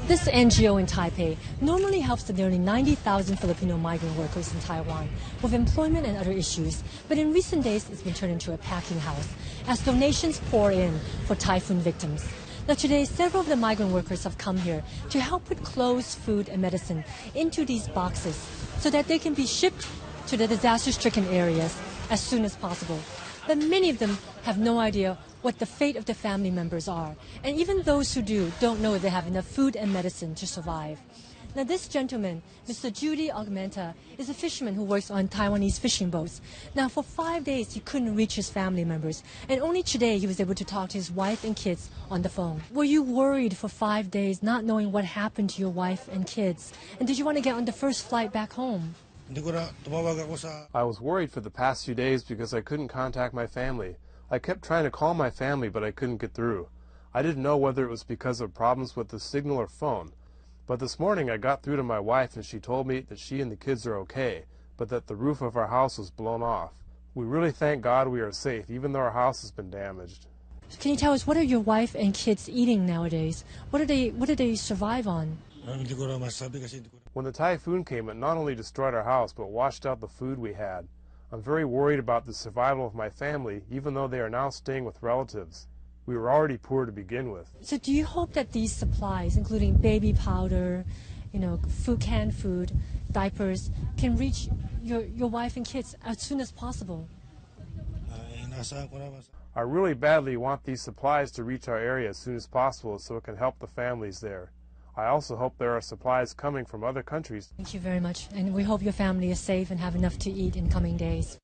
This NGO in Taipei normally helps the nearly 90,000 Filipino migrant workers in Taiwan with employment and other issues, but in recent days it's been turned into a packing house as donations pour in for typhoon victims. Now today, several of the migrant workers have come here to help put clothes, food, and medicine into these boxes so that they can be shipped to the disaster-stricken areas as soon as possible. But many of them have no idea what the fate of their family members are. And even those who do don't know they have enough food and medicine to survive. Now, this gentleman, Mr. Judy Augmenta, is a fisherman who works on Taiwanese fishing boats. Now, for five days, he couldn't reach his family members, and only today he was able to talk to his wife and kids on the phone. Were you worried for five days, not knowing what happened to your wife and kids? And did you want to get on the first flight back home? I was worried for the past few days because I couldn't contact my family. I kept trying to call my family, but I couldn't get through. I didn't know whether it was because of problems with the signal or phone. But this morning I got through to my wife and she told me that she and the kids are okay, but that the roof of our house was blown off. We really thank God we are safe, even though our house has been damaged. Can you tell us what are your wife and kids eating nowadays? What do they what do they survive on? When the typhoon came, it not only destroyed our house, but washed out the food we had. I'm very worried about the survival of my family, even though they are now staying with relatives. We were already poor to begin with. So do you hope that these supplies, including baby powder, you know, food, canned food, diapers, can reach your, your wife and kids as soon as possible? I really badly want these supplies to reach our area as soon as possible so it can help the families there. I also hope there are supplies coming from other countries. Thank you very much. And we hope your family is safe and have enough to eat in coming days.